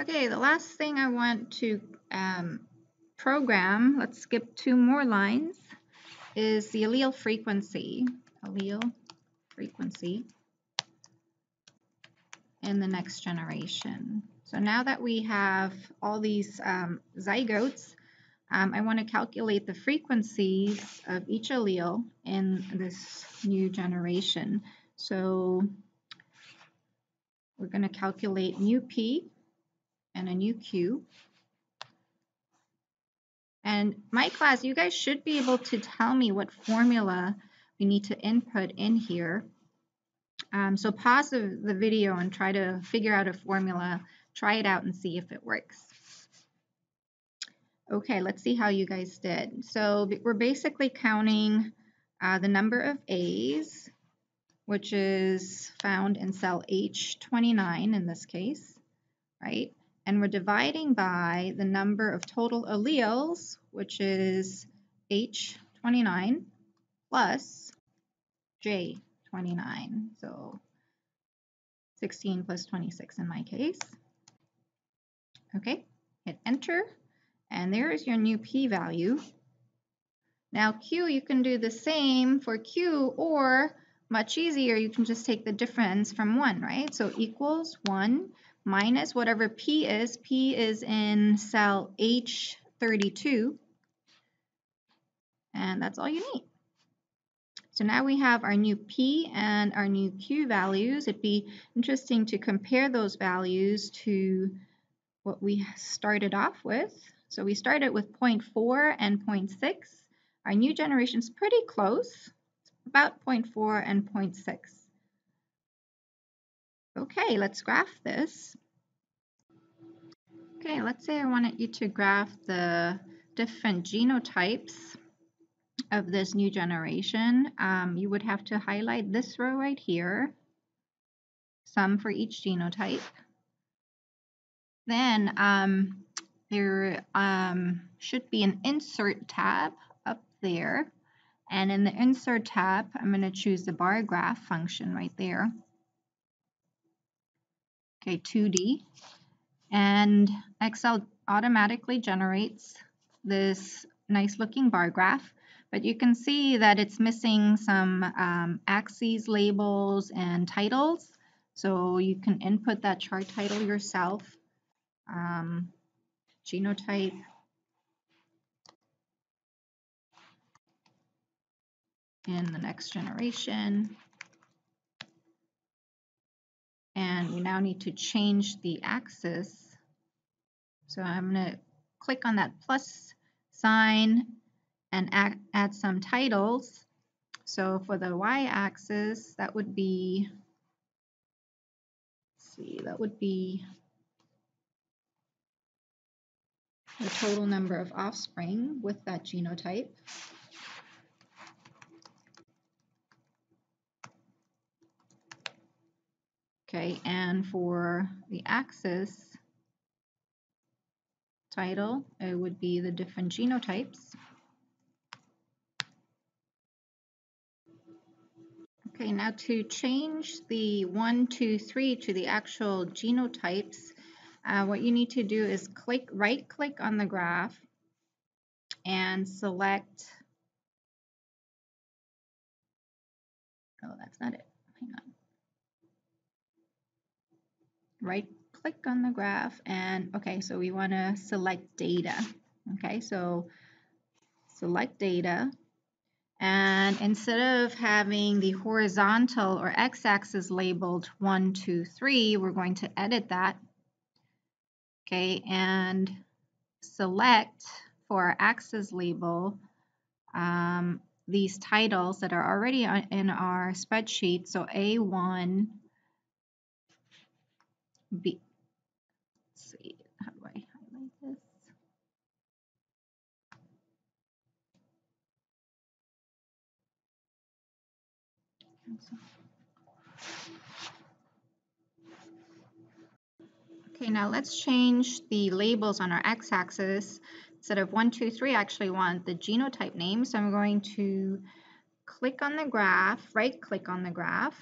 Okay, the last thing I want to um, program, let's skip two more lines, is the allele frequency. Allele frequency in the next generation. So now that we have all these um, zygotes, um, I want to calculate the frequencies of each allele in this new generation. So we're going to calculate mu p and a new q. And my class, you guys should be able to tell me what formula we need to input in here. Um, so pause the, the video and try to figure out a formula, try it out and see if it works. Okay, let's see how you guys did. So we're basically counting uh, the number of A's, which is found in cell H29 in this case, right? And we're dividing by the number of total alleles, which is H29 plus J29. So 16 plus 26 in my case. Okay, hit enter. And there is your new p-value. Now q, you can do the same for q, or much easier, you can just take the difference from 1, right? So equals 1 minus whatever p is. p is in cell H32. And that's all you need. So now we have our new P and our new Q values. It'd be interesting to compare those values to what we started off with. So we started with 0.4 and 0.6. Our new generation is pretty close, about 0.4 and 0.6. Okay, let's graph this. Okay, let's say I wanted you to graph the different genotypes of this new generation. Um, you would have to highlight this row right here, sum for each genotype. Then um, there um, should be an insert tab up there. And in the insert tab, I'm going to choose the bar graph function right there. Okay, 2D. And Excel automatically generates this nice looking bar graph. But you can see that it's missing some um, axes labels and titles. So you can input that chart title yourself. Um, genotype. in the next generation. And we now need to change the axis. So I'm going to click on that plus sign and add, some titles. So for the y-axis, that would be, see, that would be the total number of offspring with that genotype. Okay, and for the axis title, it would be the different genotypes. Okay, now to change the 1, 2, 3 to the actual genotypes, uh, what you need to do is click right click on the graph and select oh that's not it hang on right click on the graph and okay so we want to select data. Okay so select data. And instead of having the horizontal or x-axis labeled 1, 2, 3, we're going to edit that. Okay, and select for our axis label um, these titles that are already in our spreadsheet. So A1, B, let's see, how do I highlight this? Okay, now let's change the labels on our x-axis. Instead of 1, 2, 3, I actually want the genotype name. So I'm going to click on the graph, right click on the graph,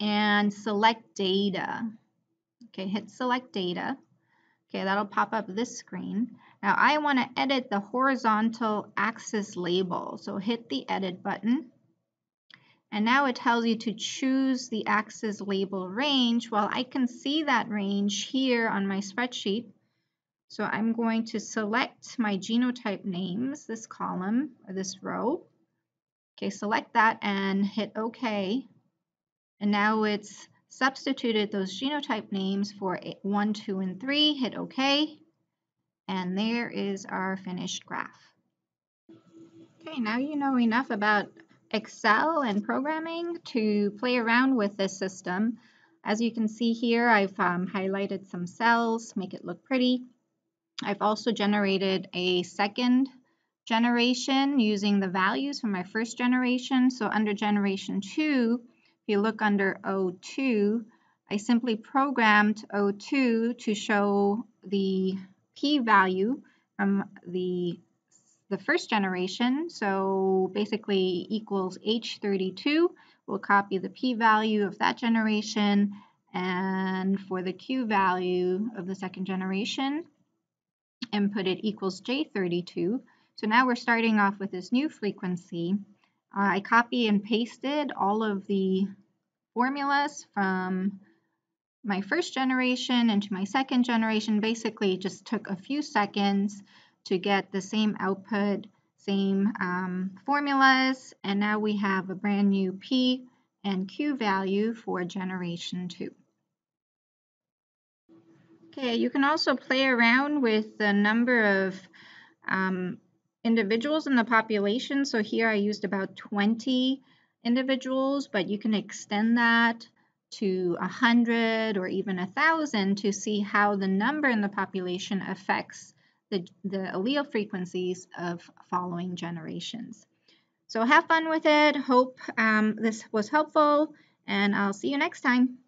and select data. Okay, hit select data. Okay, that'll pop up this screen. Now I want to edit the horizontal axis label. So hit the edit button. And now it tells you to choose the axis label range. Well, I can see that range here on my spreadsheet. So I'm going to select my genotype names, this column or this row. Okay, select that and hit OK. And now it's substituted those genotype names for 1, 2, and 3. Hit OK. And there is our finished graph. Okay, now you know enough about Excel and programming to play around with this system. As you can see here, I've um, highlighted some cells, make it look pretty. I've also generated a second generation using the values from my first generation. So under generation 2, if you look under O2, I simply programmed O2 to show the p-value from the the first generation, so basically equals H32. We'll copy the p-value of that generation and for the q-value of the second generation, input it equals J32. So now we're starting off with this new frequency. Uh, I copy and pasted all of the formulas from my first generation into my second generation. Basically just took a few seconds to get the same output, same um, formulas, and now we have a brand new P and Q value for generation 2. Okay, you can also play around with the number of um, individuals in the population. So here I used about 20 individuals, but you can extend that to 100 or even 1,000 to see how the number in the population affects the, the allele frequencies of following generations. So have fun with it. Hope um, this was helpful, and I'll see you next time.